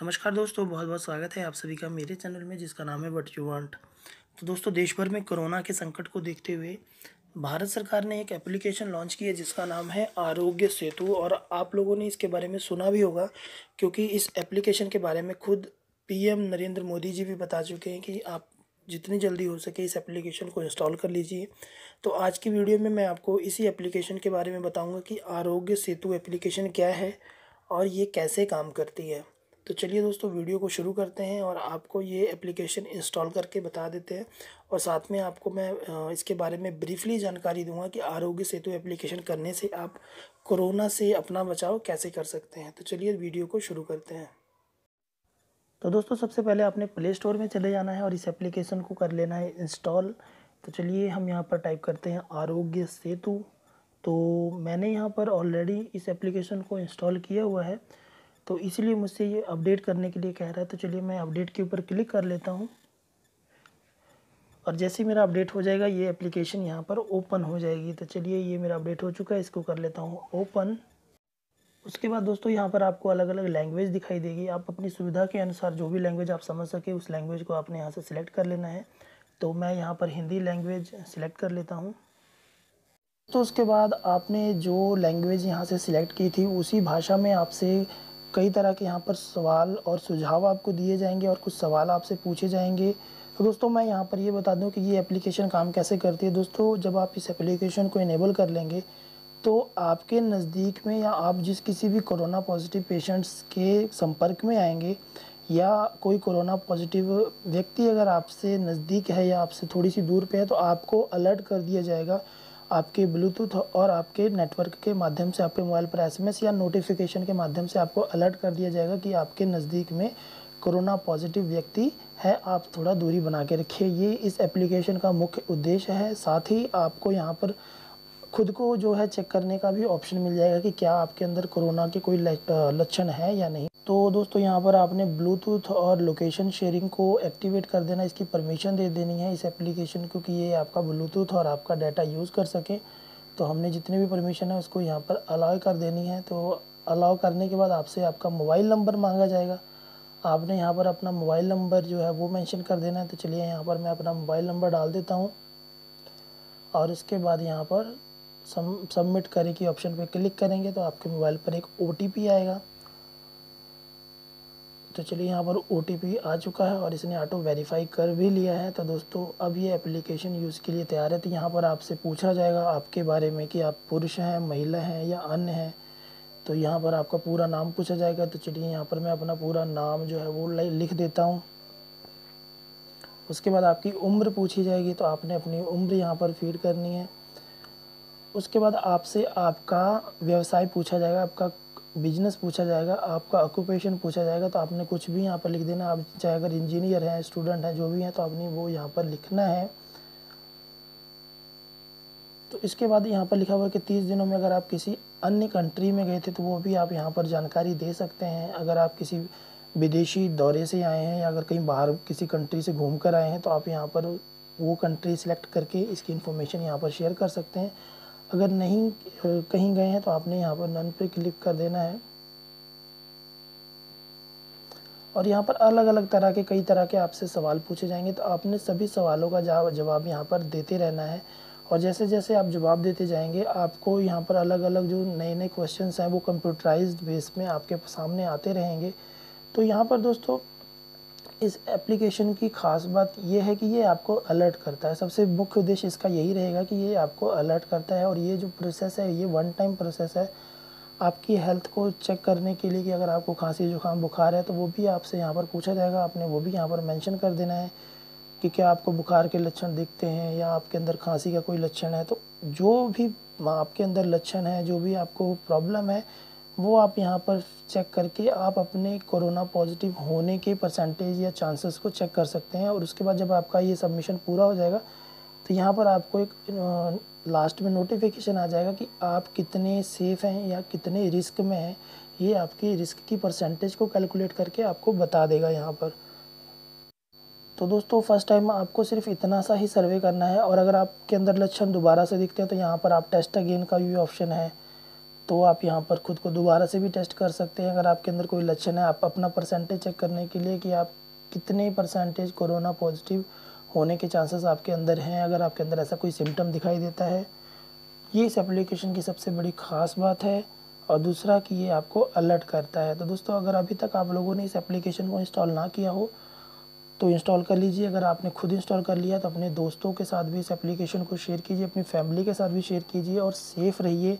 नमस्कार दोस्तों बहुत बहुत स्वागत है आप सभी का मेरे चैनल में, जिसका नाम है वट यू वांट तो दोस्तों देश भर में कोरोना के संकट को देखते हुए भारत सरकार ने एक एप्लीकेशन लॉन्च की है, जिसका नाम है आरोग्य सेतु। और आप लोगों ने इसके बारे में सुना भी होगा, क्योंकि इस एप्लीकेशन के बारे में खुद पीएम नरेंद्र मोदी जी भी बता चुके हैं कि आप जितनी जल्दी हो सके इस एप्लीकेशन को इंस्टॉल कर लीजिए। तो आज की वीडियो में मैं आपको इसी एप्लीकेशन के बारे में बताऊँगा कि आरोग्य सेतु एप्लीकेशन क्या है और ये कैसे काम करती है। तो चलिए दोस्तों, वीडियो को शुरू करते हैं और आपको ये एप्लीकेशन इंस्टॉल करके बता देते हैं। और साथ में आपको मैं इसके बारे में ब्रीफली जानकारी दूँगा कि आरोग्य सेतु एप्लीकेशन करने से आप कोरोना से अपना बचाव कैसे कर सकते हैं। तो चलिए वीडियो को शुरू करते हैं। तो दोस्तों, सबसे पहले आपने प्ले स्टोर में चले जाना है और इस एप्लीकेशन को कर लेना है इंस्टॉल तो चलिए हम यहाँ पर टाइप करते हैं आरोग्य सेतु। तो मैंने यहाँ पर ऑलरेडी इस एप्लीकेशन को इंस्टॉल किया हुआ है। तो इसलिए मुझसे ये अपडेट करने के लिए कह रहा है। तो चलिए मैं अपडेट के ऊपर क्लिक कर लेता हूँ। और जैसे मेरा अपडेट हो जाएगा, ये एप्लीकेशन यहाँ पर ओपन हो जाएगी। तो चलिए ये मेरा अपडेट हो चुका है, इसको कर लेता हूँ ओपन उसके बाद दोस्तों, यहाँ पर आपको अलग अलग लैंग्वेज दिखाई देगी। आप अपनी सुविधा के अनुसार जो भी लैंग्वेज आप समझ सके, उस लैंग्वेज को आपने यहाँ से सिलेक्ट कर लेना है। तो मैं यहाँ पर हिंदी लैंग्वेज सिलेक्ट कर लेता हूँ। तो उसके बाद आपने जो लैंग्वेज यहाँ से सिलेक्ट की थी, उसी भाषा में आपसे कई तरह के यहाँ पर सवाल और सुझाव आपको दिए जाएँगे और कुछ सवाल आपसे पूछे जाएँगे। तो दोस्तों, मैं यहाँ पर ये बता दूँ कि ये एप्लीकेशन काम कैसे करती है। दोस्तों, जब आप इस एप्लीकेशन को इनेबल कर लेंगे तो आपके नज़दीक में या आप जिस किसी भी कोरोना पॉजिटिव पेशेंट्स के संपर्क में आएँगे, या कोई कोरोना पॉजिटिव व्यक्ति अगर आपसे नज़दीक है या आपसे थोड़ी सी दूर पे है तो आपको अलर्ट कर दिया जाएगा। आपके ब्लूटूथ और आपके नेटवर्क के माध्यम से, आपके मोबाइल पर एसएमएस या नोटिफिकेशन के माध्यम से आपको अलर्ट कर दिया जाएगा कि आपके नज़दीक में कोरोना पॉजिटिव व्यक्ति है। आप थोड़ा दूरी बना के रखिए। ये इस एप्लीकेशन का मुख्य उद्देश्य है। साथ ही आपको यहाँ पर खुद को जो है चेक करने का भी ऑप्शन मिल जाएगा कि क्या आपके अंदर कोरोना के कोई लक्षण है या नहीं। तो दोस्तों, यहाँ पर आपने ब्लूटूथ और लोकेशन शेयरिंग को एक्टिवेट कर देना, इसकी परमिशन दे देनी है इस एप्लीकेशन को कि ये आपका ब्लूटूथ और आपका डाटा यूज़ कर सके। तो हमने जितने भी परमिशन है उसको यहाँ पर अलाउ कर देनी है। तो अलाउ करने के बाद आपसे आपका मोबाइल नंबर मांगा जाएगा। आपने यहाँ पर अपना मोबाइल नंबर जो है वो मेंशन कर देना है। तो चलिए यहाँ पर मैं अपना मोबाइल नंबर डाल देता हूँ। और इसके बाद यहाँ पर सम सबमिट करें कि ऑप्शन पे क्लिक करेंगे तो आपके मोबाइल पर एक ओटीपी आएगा। तो चलिए यहाँ पर ओटीपी आ चुका है और इसने ऑटो वेरीफाई कर भी लिया है। तो दोस्तों, अब ये एप्लीकेशन यूज़ के लिए तैयार है। तो यहाँ पर आपसे पूछा जाएगा आपके बारे में कि आप पुरुष हैं, महिला हैं या अन्य हैं। तो यहाँ पर आपका पूरा नाम पूछा जाएगा। तो चलिए यहाँ पर मैं अपना पूरा नाम जो है वो लिख देता हूँ। उसके बाद आपकी उम्र पूछी जाएगी। तो आपने अपनी उम्र यहाँ पर फ़ीड करनी है। उसके बाद आपसे आपका व्यवसाय पूछा जाएगा। आपका बिज़नेस पूछा जाएगा, आपका ऑक्यूपेशन पूछा जाएगा तो आपने कुछ भी यहाँ पर लिख देना। आप चाहे अगर इंजीनियर हैं स्टूडेंट हैं, जो भी हैं तो आपने वो यहाँ पर लिखना है। तो इसके बाद यहाँ पर लिखा हुआ है कि तीस दिनों में अगर आप किसी अन्य कंट्री में गए थे तो वो भी आप यहाँ पर जानकारी दे सकते हैं। अगर आप किसी विदेशी दौरे से आए हैं, या अगर कहीं बाहर किसी कंट्री से घूम कर आए हैं तो आप यहाँ पर वो कंट्री सेलेक्ट करके इसकी इन्फॉर्मेशन यहाँ पर शेयर कर सकते हैं। अगर नहीं कहीं गए हैं तो आपने यहाँ पर नन पे क्लिक कर देना है। और यहाँ पर अलग अलग तरह के, कई तरह के आपसे सवाल पूछे जाएँगे तो आपने सभी सवालों का जवाब यहाँ पर देते रहना है। और जैसे जैसे आप जवाब देते जाएँगे, आपको यहाँ पर अलग अलग जो नए नए क्वेश्चन हैं, वो कंप्यूटराइज्ड बेस में आपके सामने आते रहेंगे। तो यहाँ पर दोस्तों इस एप्लीकेशन की ख़ास बात यह है कि ये आपको अलर्ट करता है। सबसे मुख्य उद्देश्य इसका यही रहेगा कि ये आपको अलर्ट करता है और ये जो प्रोसेस है, ये वन टाइम प्रोसेस है। आपकी हेल्थ को चेक करने के लिए कि अगर आपको खांसी, जुकाम, बुखार है तो वो भी आपसे यहाँ पर पूछा जाएगा। आपने वो भी यहाँ पर मेंशन कर देना है कि क्या आपको बुखार के लक्षण दिखते हैं या आपके अंदर खांसी का कोई लक्षण है। तो जो भी आपके अंदर लक्षण है, जो भी आपको प्रॉब्लम है वो आप यहाँ पर चेक करके आप अपने कोरोना पॉजिटिव होने के परसेंटेज या चांसेस को चेक कर सकते हैं और उसके बाद जब आपका ये सबमिशन पूरा हो जाएगा तो यहाँ पर आपको एक लास्ट में नोटिफिकेशन आ जाएगा कि आप कितने सेफ़ हैं या कितने रिस्क में हैं। ये आपकी रिस्क की परसेंटेज को कैलकुलेट करके आपको बता देगा यहाँ पर। तो दोस्तों फ़र्स्ट टाइम आपको सिर्फ़ इतना सा ही सर्वे करना है और अगर आपके अंदर लक्षण दोबारा से दिखते हैं तो यहाँ पर आप टेस्ट अगेन का भी ऑप्शन है। तो आप यहाँ पर खुद को दोबारा से भी टेस्ट कर सकते हैं। अगर आपके अंदर कोई लक्षण है, आप अपना परसेंटेज चेक करने के लिए कि आप कितने परसेंटेज कोरोना पॉजिटिव होने के चांसेस आपके अंदर हैं। अगर आपके अंदर ऐसा कोई सिम्टम दिखाई देता है, ये इस एप्लीकेशन की सबसे बड़ी ख़ास बात है। और दूसरा कि ये आपको अलर्ट करता है। तो दोस्तों, अगर अभी तक आप लोगों ने इस एप्लीकेशन को इंस्टॉल ना किया हो तो इंस्टॉल कर लीजिए। अगर आपने खुद इंस्टॉल कर लिया तो अपने दोस्तों के साथ भी इस एप्लीकेशन को शेयर कीजिए, अपनी फैमिली के साथ भी शेयर कीजिए और सेफ़ रहिए।